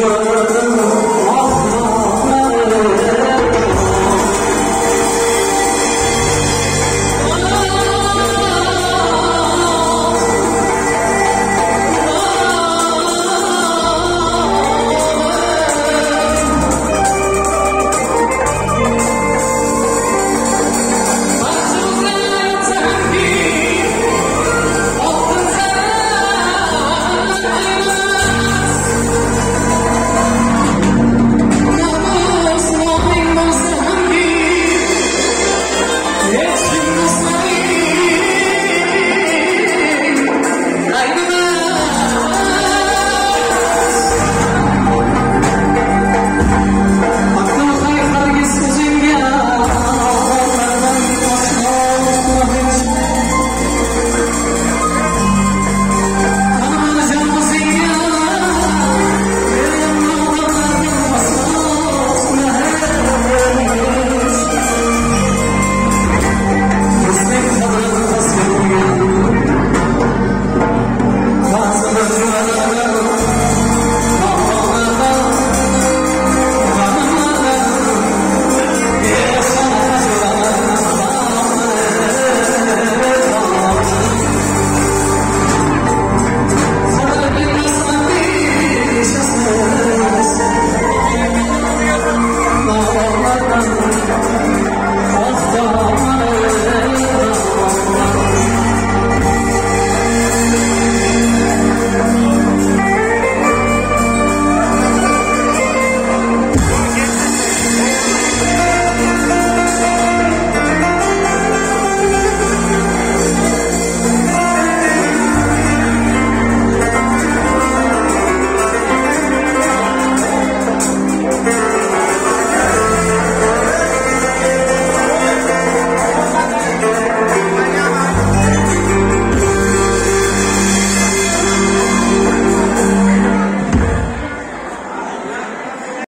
Lord.